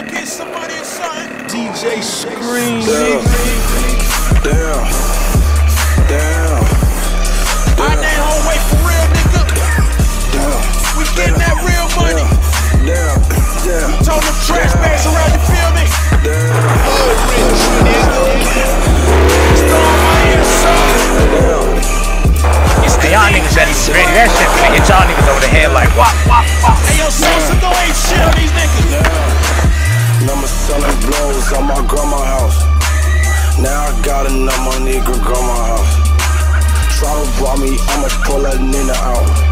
y'all get somebody or something. DJ Scream. Damn. Damn. Damn. I name home wait for real, nigga. Damn. We getting that real money. Damn. Damn. Told them trash bags around, you feel me? Storm my ear, son. It's the y'all niggas that even ready. That shit finna get y'all niggas over the head like wop, wop, wop. Hey, yo, Sosa, go selling blows on my grandma house. Now I got enough money to grandma house. To rob me, I'ma pull that nigga out.